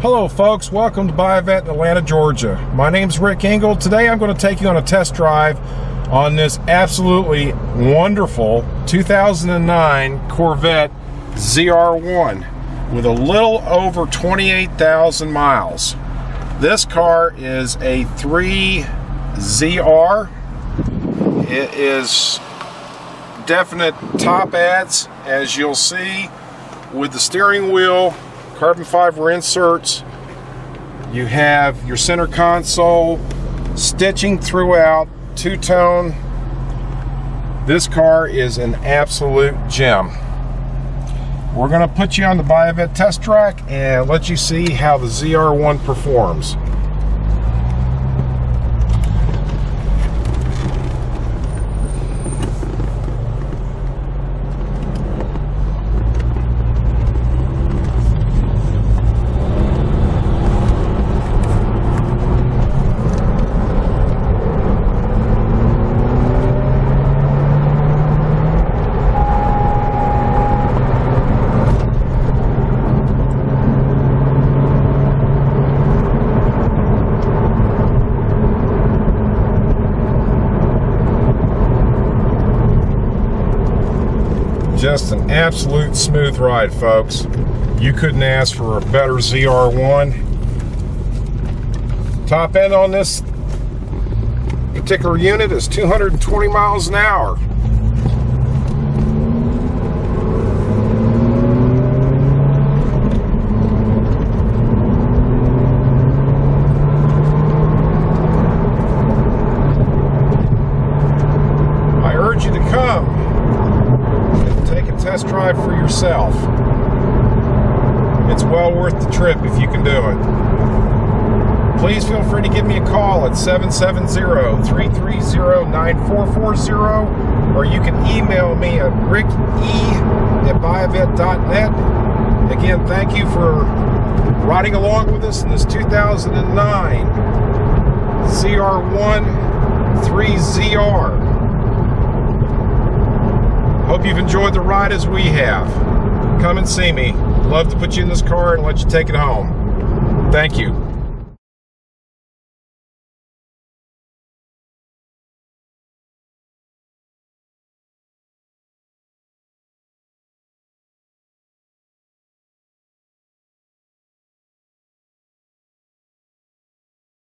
Hello folks, welcome to Buy a Vette in Atlanta, Georgia. My name is Rick Engel. Today I'm going to take you on a test drive on this absolutely wonderful 2009 Corvette ZR1 with a little over 28,000 miles. This car is a 3ZR. It is definite top ads as you'll see with the steering wheel carbon fiber inserts. You have your center console, stitching throughout, two-tone. This car is an absolute gem. We're going to put you on the Buy a Vette test track and let you see how the ZR1 performs. Just an absolute smooth ride, folks. You couldn't ask for a better ZR1. Top end on this particular unit is 220 miles an hour. I urge you to come take a test drive for yourself. It's well worth the trip if you can do it. Please feel free to give me a call at 770-330-9440 or you can email me at ricke at buyavette.net. Again, thank you for riding along with us in this 2009 ZR1 3ZR. You've enjoyed the ride as we have. Come and see me. Love to put you in this car and let you take it home. Thank you.